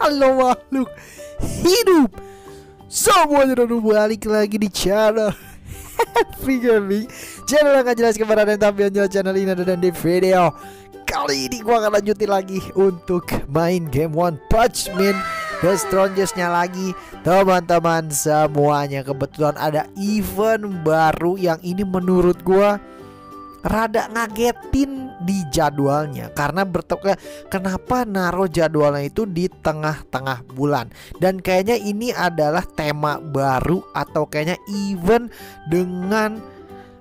Halo makhluk hidup. Semuanya udah balik lagi di channel Happy Gaming. Channel yang gak jelas keberadaan jelas channel ini ada dan di video Kali ini gua akan lanjutin lagi untuk main game One Punch Man The Strongest-nya lagi. Teman-teman semuanya Kebetulan ada event baru yang ini menurut gua rada ngagetin di jadwalnya karena bertemu kenapa naruh jadwalnya itu di tengah-tengah bulan dan kayaknya ini adalah tema baru atau kayaknya event dengan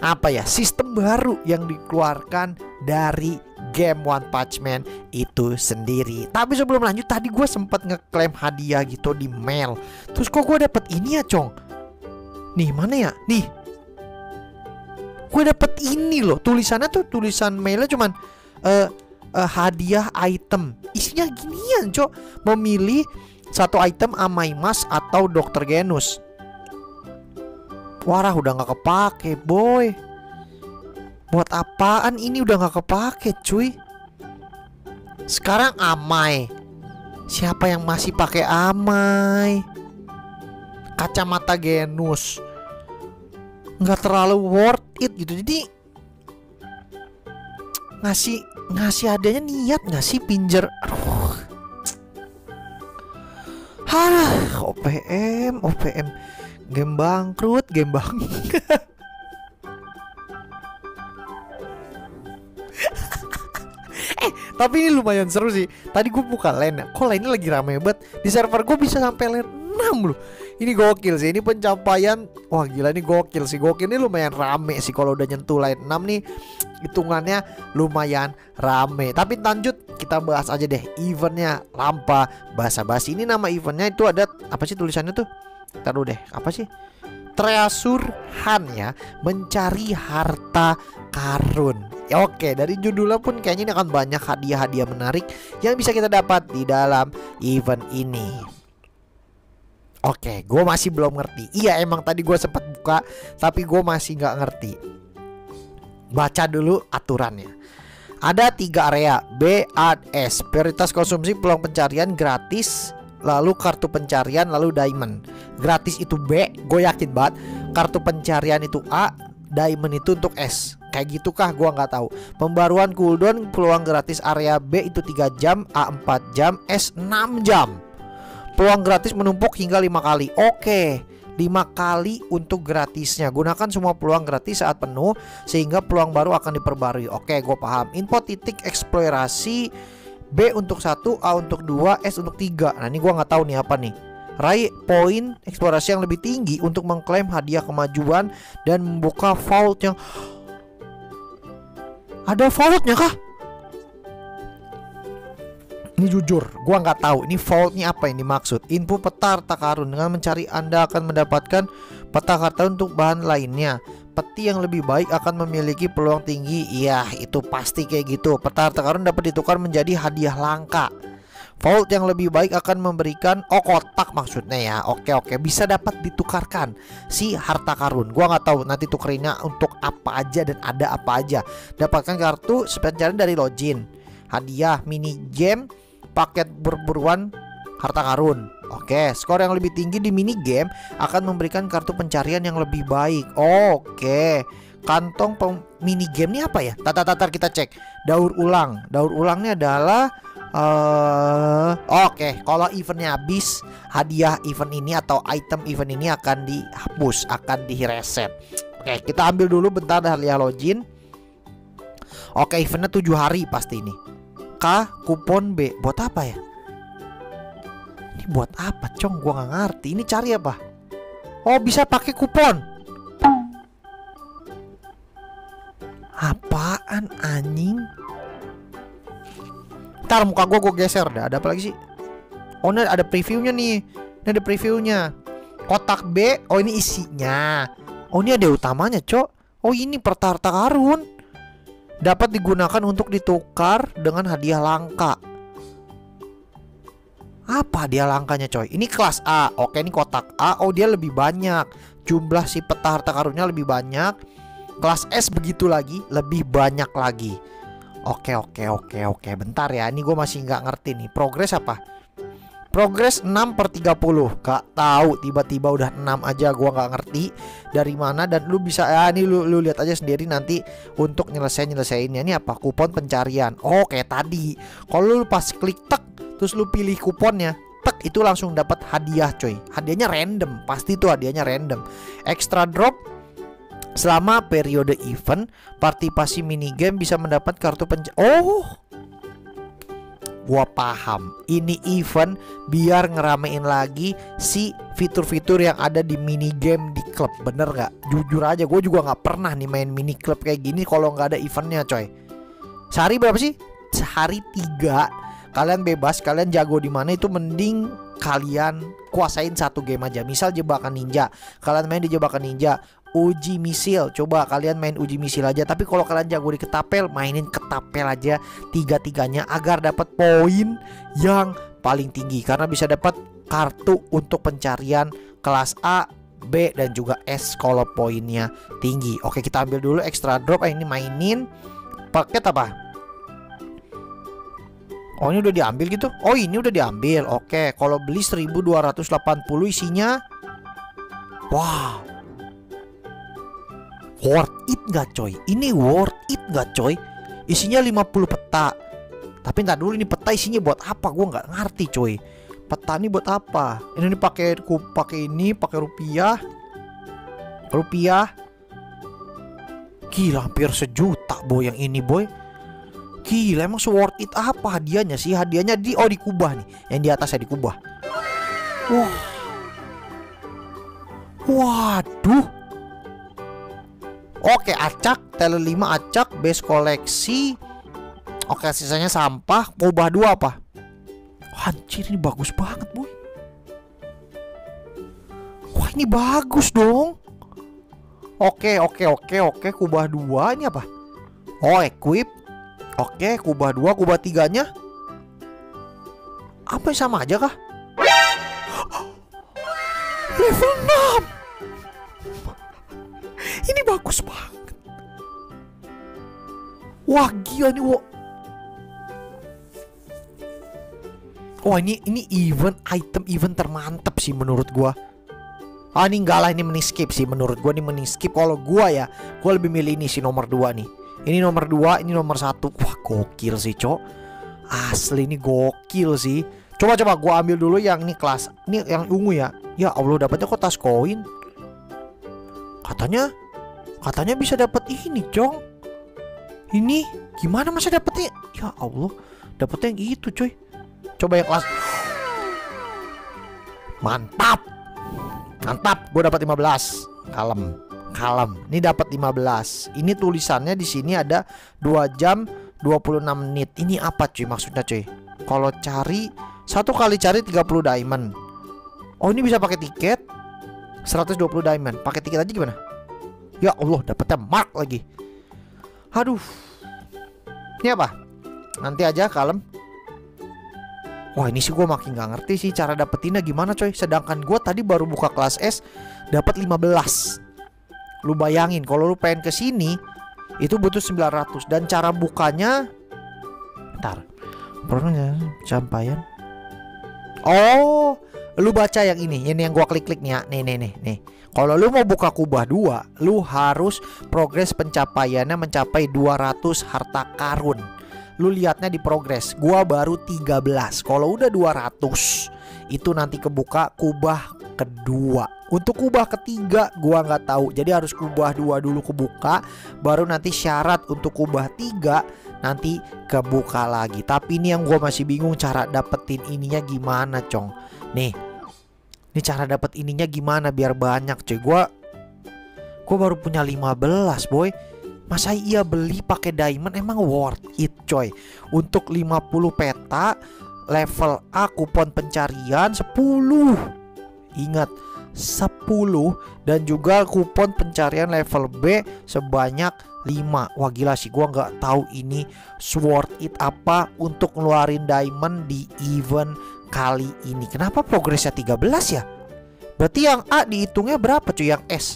apa ya sistem baru yang dikeluarkan dari game One Punch Man itu sendiri. Tapi sebelum lanjut tadi gue sempet ngeklaim hadiah gitu di mail. Terus kok gue dapet ini ya cong? Nih mana ya? Nih gue dapet ini loh. Tulisannya tuh tulisan mailnya cuman uh, uh, hadiah item. Isinya ginian cok. Memilih satu item Amai Mas atau Dokter Genus. Warah udah nggak kepake boy. Buat apaan? Ini udah nggak kepake cuy. Sekarang Amai. Siapa yang masih pakai Amai? Kacamata Genus. Nggak terlalu worth it gitu. Jadi ngasih ngasih adanya niat nggak sih? Pinjer aduh. Halah, OPM, OPM Game bangkrut, game bang Eh, tapi ini lumayan seru sih. Tadi gue buka lane Kok lainnya lagi rame banget? Di server gue bisa sampai lane 6 loh ini gokil sih ini pencapaian wah gila ini gokil sih. Gokil ini lumayan rame sih kalau udah nyentuh line 6 nih. Hitungannya lumayan rame. Tapi lanjut kita bahas aja deh eventnya lampa bahasa basi. Ini nama eventnya itu ada apa sih tulisannya tuh? Taruh deh apa sih? Treasure Han ya mencari harta karun. Ya oke dari judulnya pun kayaknya ini akan banyak hadiah-hadiah menarik yang bisa kita dapat di dalam event ini Oke, gue masih belum ngerti. Iya, emang tadi gue sempat buka, tapi gue masih nggak ngerti. Baca dulu aturannya. Ada tiga area B, A, S. Prioritas konsumsi peluang pencarian gratis, lalu kartu pencarian, lalu diamond. Gratis itu B, gue yakin banget. Kartu pencarian itu A, diamond itu untuk S. Kayak gitu kah? Gua nggak tahu. Pembaruan cooldown peluang gratis area B itu 3 jam, A 4 jam, S 6 jam. Peluang gratis menumpuk hingga lima kali. Oke. 5 kali untuk gratisnya Gunakan semua peluang gratis saat penuh Sehingga peluang baru akan diperbarui Oke gue paham Info titik eksplorasi B untuk 1 A untuk 2 S untuk 3 Nah ini gue nggak tahu nih apa nih Raih poin eksplorasi yang lebih tinggi Untuk mengklaim hadiah kemajuan Dan membuka vault yang Ada vaultnya kah? Ini jujur, gua nggak tahu ini faultnya apa yang dimaksud. Info peta harta karun dengan mencari Anda akan mendapatkan peta harta untuk bahan lainnya. Peti yang lebih baik akan memiliki peluang tinggi. Iya, itu pasti kayak gitu. Peta harta karun dapat ditukar menjadi hadiah langka. Vault yang lebih baik akan memberikan oh kotak maksudnya ya. Oke oke bisa dapat ditukarkan si harta karun. Gua nggak tahu nanti tukerinnya untuk apa aja dan ada apa aja. Dapatkan kartu spesial dari login. Hadiah mini game paket berburuan harta karun. Oke, skor yang lebih tinggi di mini game akan memberikan kartu pencarian yang lebih baik. Oke. Kantong mini game ini apa ya? Tata tata kita cek. Daur ulang. Daur ulangnya adalah uh, oke, okay. kalau eventnya habis, hadiah event ini atau item event ini akan dihapus, akan direset. Oke, okay, kita ambil dulu bentar hadiah login. Oke, okay, eventnya 7 hari pasti ini. K kupon B. Buat apa ya? Ini buat apa cong? Gua nggak ngerti. Ini cari apa? Oh bisa pakai kupon. Apaan anjing? Ntar muka gua gua geser dah. Ada apa lagi sih? Oh ini ada previewnya nih. Ini ada previewnya. Kotak B. Oh ini isinya. Oh ini ada utamanya cok. Oh ini pertarta karun dapat digunakan untuk ditukar dengan hadiah langka. Apa hadiah langkanya coy? Ini kelas A. Oke, ini kotak A. Oh, dia lebih banyak. Jumlah si peta harta karunnya lebih banyak. Kelas S begitu lagi, lebih banyak lagi. Oke, oke, oke, oke. Bentar ya, ini gue masih nggak ngerti nih. Progres apa? Progres 6 per 30 Gak tahu tiba-tiba udah 6 aja Gua gak ngerti dari mana Dan lu bisa ya ini lu, lu lihat aja sendiri nanti Untuk nyelesain-nyelesainnya Ini apa? Kupon pencarian. Oh kayak tadi. Kalau lu pas klik tek Terus lu pilih kuponnya Tek itu langsung dapat hadiah coy. Hadiahnya random. Pasti itu hadiahnya random. Extra drop Selama periode event Partisipasi minigame bisa mendapat kartu penc Oh gua paham. Ini event biar ngeramein lagi si fitur-fitur yang ada di mini game di klub bener nggak? Jujur aja gue juga nggak pernah nih main mini klub kayak gini kalau nggak ada eventnya coy. Sehari berapa sih? Sehari tiga. Kalian bebas kalian jago di mana itu mending kalian kuasain satu game aja. Misal jebakan ninja. Kalian main di jebakan ninja uji misil. Coba kalian main uji misil aja. Tapi kalau kalian jago di ketapel mainin ketapel aja tiga-tiganya agar dapat poin yang paling tinggi. Karena bisa dapat kartu untuk pencarian kelas A B dan juga S kalau poinnya tinggi. Oke kita ambil dulu extra drop. Eh, ini mainin. Paket apa? Oh ini udah diambil gitu? Oh ini udah diambil. Oke kalau beli 1280 isinya. Wow worth it gak coy? Ini worth it gak coy? Isinya 50 peta. Tapi ntar dulu ini peta isinya buat apa? Gue nggak ngerti coy. Peta ini buat apa? Ini pakai ku pakai ini pakai rupiah. Rupiah. Gila hampir sejuta boy yang ini boy. Gila emang worth it apa hadiahnya sih? Hadiahnya di oh di kubah nih. Yang di atasnya di kubah. Wah. Waduh Oke, acak, tele 5 acak, base koleksi. Oke, sisanya sampah. Ubah dua apa? Anjir, ini bagus banget, boy. Wah, ini bagus dong. Oke, oke, oke, oke. Kubah dua ini apa? Oh, equip. Oke, kubah dua, kubah tiganya. Apa yang sama aja kah? Level 6 ini bagus banget. Wah gila nih wah. Wah ini ini event item event termantap sih menurut gua. Ah ini enggak lah ini meni skip sih menurut gua ini meni skip kalau gua ya gua lebih milih ini sih nomor 2 nih. Ini nomor 2, ini nomor satu. Wah gokil sih cok. Asli ini gokil sih. Coba coba gua ambil dulu yang ini kelas. Ini yang ungu ya. Ya Allah dapatnya kok koin. Katanya Katanya bisa dapat ini, Jong. Ini gimana masa dapetnya? Ya Allah, dapetnya yang itu, cuy. Coba yang kelas. Mantap. Mantap, gue dapat 15. Kalem. Kalem. Ini dapat 15. Ini tulisannya di sini ada 2 jam 26 menit. Ini apa cuy maksudnya cuy? Kalau cari satu kali cari 30 diamond. Oh, ini bisa pakai tiket 120 diamond. Pakai tiket aja gimana? Ya Allah dapetnya mark lagi. Aduh. Ini apa? Nanti aja kalem. Wah ini sih gue makin gak ngerti sih cara dapetinnya gimana coy. Sedangkan gue tadi baru buka kelas S dapat 15 Lu bayangin kalau lu pengen ke sini Itu butuh 900 Dan cara bukanya Ntar. Pernah campayan Oh Lu baca yang ini. Ini yang gue klik-klik nih ya Nih nih nih nih kalau lu mau buka kubah dua, lu harus progres pencapaiannya mencapai 200 harta karun. Lu lihatnya di progres. Gua baru 13. Kalau udah 200, itu nanti kebuka kubah kedua. Untuk kubah ketiga gua nggak tahu. Jadi harus kubah dua dulu kebuka, baru nanti syarat untuk kubah tiga nanti kebuka lagi. Tapi ini yang gua masih bingung cara dapetin ininya gimana, Cong. Nih, ini cara dapat ininya gimana biar banyak cuy? Gua Gua baru punya 15 boy. Masa iya beli pakai diamond? Emang worth it coy. Untuk 50 peta Level A kupon pencarian 10 Ingat 10 dan juga kupon pencarian level B sebanyak 5 Wah gila sih gua nggak tahu ini worth it apa untuk ngeluarin diamond di event kali ini. Kenapa progresnya 13 ya? Berarti yang A dihitungnya berapa cuy? Yang S.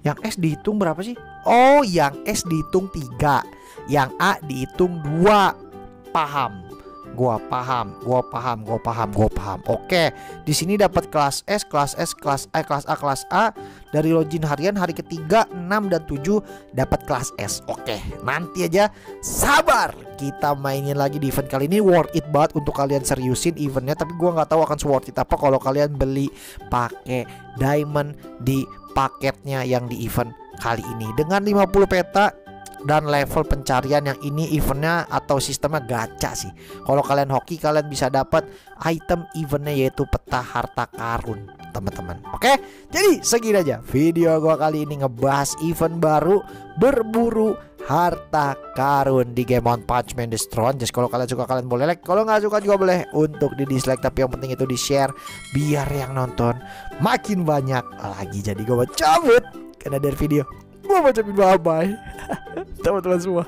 Yang S dihitung berapa sih? Oh, yang S dihitung 3. Yang A dihitung 2. Paham. Gua paham, gua paham, gua paham, gua paham. Oke, di sini dapat kelas S, kelas S, kelas A, kelas A, kelas A. Dari login harian hari ketiga 6 dan 7 dapat kelas S. Oke, nanti aja sabar. Kita mainin lagi di event kali ini worth it banget untuk kalian seriusin eventnya. Tapi gua nggak tahu akan worth it apa kalau kalian beli pakai diamond di paketnya yang di event kali ini dengan 50 peta dan level pencarian yang ini eventnya atau sistemnya gacha sih. Kalau kalian hoki kalian bisa dapat item eventnya yaitu peta harta karun teman-teman. Oke, jadi segini aja video gua kali ini ngebahas event baru berburu harta karun di game on Punch Man Destron. Just kalau kalian suka kalian boleh like, kalau nggak suka juga boleh untuk di dislike. Tapi yang penting itu di share biar yang nonton makin banyak lagi. Jadi gue cabut karena dari video gue ucapin bye bye teman-teman semua